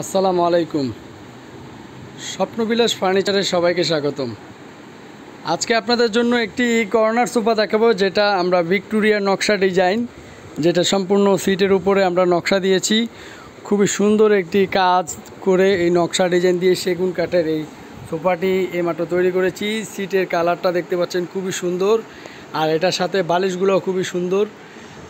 আসসালামু আলাইকুম। স্বপ্নবিলাস ফার্নিচারে সবাইকে স্বাগতম। আজকে আপনাদের জন্য একটি কর্নার সোফা দেখাবো, যেটা আমরা ভিক্টোরিয়া নকশা ডিজাইন যেটা সম্পূর্ণ সিটের উপরে আমরা নকশা দিয়েছি। খুবই সুন্দর একটি কাজ করে এই নকশা ডিজাইন দিয়ে সেগুন কাঠের এই সোফাটি এইমাত্র তৈরি করেছি। সিটের কালারটা দেখতে পাচ্ছেন, খুবই সুন্দর। আর এটার সাথে বালিশগুলো খুবই সুন্দর।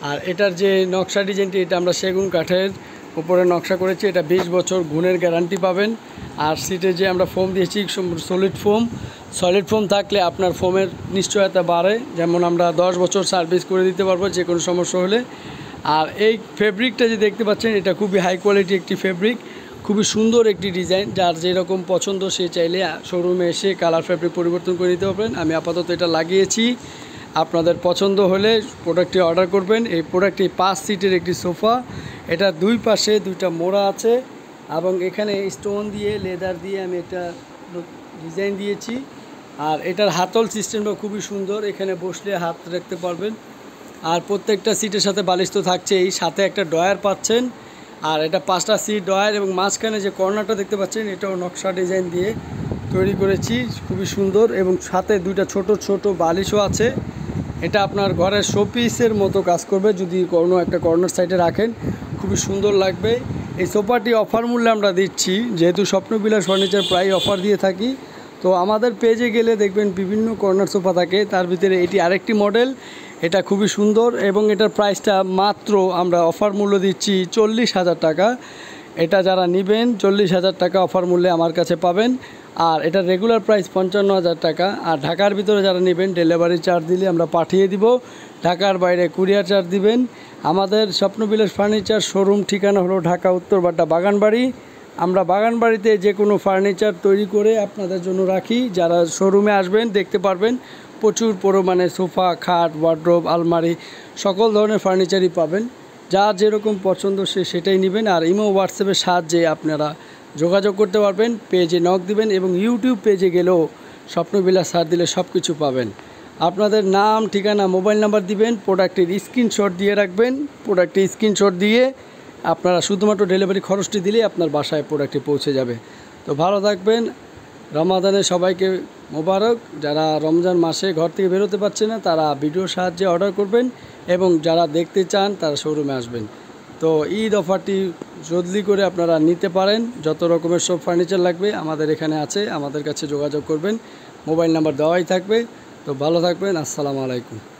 আর এটার যে নকশা ডিজাইনটি এটা আমরা সেগুন কাঠের উপরে নকশা করেছি, এটা বিশ বছর গুণের গ্যারান্টি পাবেন। আর সিটে যে আমরা ফোম দিয়েছি সলিড ফোম সলিড ফোম থাকলে আপনার ফোমের নিশ্চয়তা বাড়ে। যেমন আমরা দশ বছর সার্ভিস করে দিতে পারব যে কোনো সমস্যা হলে। আর এই ফেব্রিকটা যে দেখতে পাচ্ছেন, এটা খুবই হাই কোয়ালিটি একটি ফেব্রিক খুবই সুন্দর একটি ডিজাইন যার যেরকম পছন্দ, সে চাইলে শোরুমে এসে কালার ফেব্রিক পরিবর্তন করে নিতে পারবেন। আমি আপাতত এটা লাগিয়েছি। আপনাদের পছন্দ হলে প্রোডাক্টটি অর্ডার করবেন। এই প্রোডাক্টটি পাঁচ সিটের একটি সোফা এটা দুই পাশে দুইটা মোড়া আছে এবং এখানে স্টোন দিয়ে, লেদার দিয়ে আমি একটা ডিজাইন দিয়েছি। আর এটার হাতল সিস্টেমটা খুবই সুন্দর, এখানে বসলে হাত রাখতে পারবেন। আর প্রত্যেকটা সিটের সাথে বালিশ তো থাকছেই, সাথে একটা ডয়ার পাচ্ছেন। আর এটা পাঁচটা সিট ডয়ার এবং মাঝখানে যে কর্নারটা দেখতে পাচ্ছেন, এটাও নকশা ডিজাইন দিয়ে তৈরি করেছি, খুবই সুন্দর। এবং সাথে দুইটা ছোট ছোট বালিশও আছে। এটা আপনার ঘরের শোপিসের মতো কাজ করবে, যদি কোনো একটা কর্নার সাইডে রাখেন। খুবই সুন্দর লাগবে। এই সোফাটি অফার মূল্যে আমরা দিচ্ছি। যেহেতু স্বপ্নবিলাস ফার্নিচার প্রায় অফার দিয়ে থাকি। তো আমাদের পেজে গেলে দেখবেন বিভিন্ন কর্নার সোফা থাকে। তার ভিতরে এটি আরেকটি মডেল এটা খুবই সুন্দর এবং এটার প্রাইসটা মাত্র আমরা অফার মূল্য দিচ্ছি চল্লিশ হাজার টাকা। এটা যারা নেবেন, চল্লিশ হাজার টাকা অফার মূল্যে আমার কাছে পাবেন। আর এটা রেগুলার প্রাইস পঞ্চান্ন হাজার টাকা। আর ঢাকার ভিতরে যারা নেবেন ডেলিভারি চার্জ দিলে আমরা পাঠিয়ে দিব। ঢাকার বাইরে কুরিয়ার চার্জ দিবেন। আমাদের স্বপ্নবিলাস ফার্নিচার শোরুম ঠিকানা হলো ঢাকা উত্তর বাড্ডা বাগানবাড়ি। আমরা বাগানবাড়িতে যে কোনো ফার্নিচার তৈরি করে আপনাদের জন্য রাখি। যারা শোরুমে আসবেন, দেখতে পারবেন প্রচুর পরিমাণে সোফা, খাট ওয়ার্ড্রোব আলমারি, সকল ধরনের ফার্নিচারই পাবেন। যা যেরকম পছন্দ সে সেটাই নেবেন। আর ইমো হোয়াটসঅ্যাপের সাহায্যে আপনারা যোগাযোগ করতে পারবেন, পেজে নক দিবেন এবং ইউটিউব পেজে গেলেও স্বপ্নবিলাস সার দিলে সব কিছু পাবেন। আপনাদের নাম, ঠিকানা মোবাইল নাম্বার দিবেন প্রোডাক্টের স্ক্রিনশট দিয়ে রাখবেন। প্রোডাক্টের স্ক্রিনশট দিয়ে আপনারা শুধুমাত্র ডেলিভারি খরচটি দিলেই আপনার বাসায় প্রোডাক্টটি পৌঁছে যাবে। তো ভালো থাকবেন। রমাদানে সবাইকে মোবারক। যারা রমজান মাসে ঘর থেকে বেরোতে পারছে না, তারা ভিডিওর সাহায্যে অর্ডার করবেন এবং যারা দেখতে চান, তারা শোরুমে আসবেন। তো ঈদ অফারটি জলদি করে আপনারা নিতে পারেন। যত রকমের সব ফার্নিচার লাগবে আমাদের এখানে আছে, আমাদের কাছে যোগাযোগ করবেন। মোবাইল নাম্বার দেওয়াই থাকবে। তো ভালো থাকবেন, আসসালামু আলাইকুম।